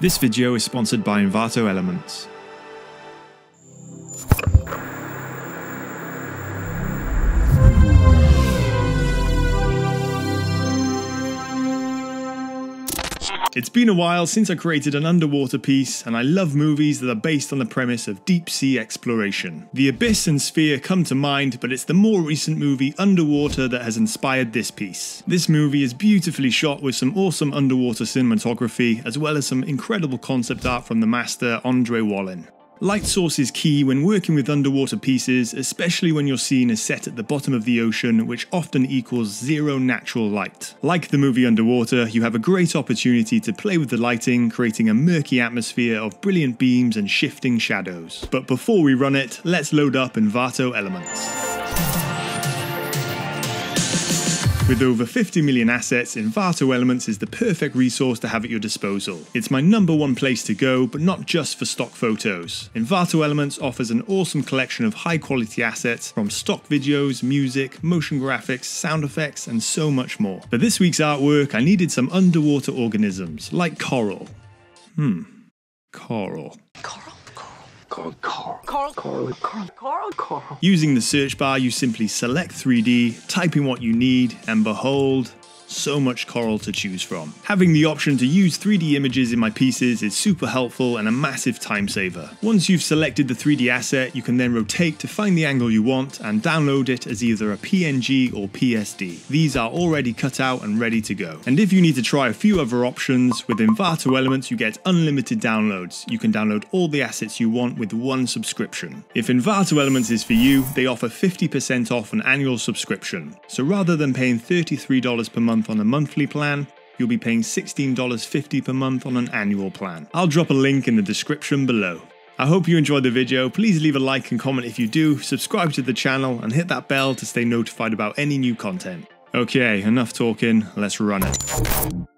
This video is sponsored by Envato Elements. It's been a while since I created an underwater piece, and I love movies that are based on the premise of deep sea exploration. The Abyss and Sphere come to mind, but it's the more recent movie Underwater that has inspired this piece. This movie is beautifully shot with some awesome underwater cinematography, as well as some incredible concept art from the master Andrée Wallin. Light source is key when working with underwater pieces, especially when your scene is set at the bottom of the ocean, which often equals zero natural light. Like the movie Underwater, you have a great opportunity to play with the lighting, creating a murky atmosphere of brilliant beams and shifting shadows. But before we run it, let's load up Envato Elements. With over 50 million assets, Envato Elements is the perfect resource to have at your disposal. It's my number one place to go, but not just for stock photos. Envato Elements offers an awesome collection of high quality assets from stock videos, music, motion graphics, sound effects, and so much more. For this week's artwork, I needed some underwater organisms, like coral. Hmm, coral. Coral, Coral, Coral, Coral, Coral. Using the search bar, you simply select 3D, type in what you need, and behold, so much coral to choose from. Having the option to use 3D images in my pieces is super helpful and a massive time saver. Once you've selected the 3D asset, you can then rotate to find the angle you want and download it as either a PNG or PSD. These are already cut out and ready to go. And if you need to try a few other options, with Envato Elements you get unlimited downloads. You can download all the assets you want with one subscription. If Envato Elements is for you, they offer 50% off an annual subscription. So rather than paying $33 per month month on a monthly plan, you'll be paying $16.50 per month on an annual plan. I'll drop a link in the description below. I hope you enjoyed the video, please leave a like and comment if you do, subscribe to the channel and hit that bell to stay notified about any new content. Okay, enough talking, let's run it.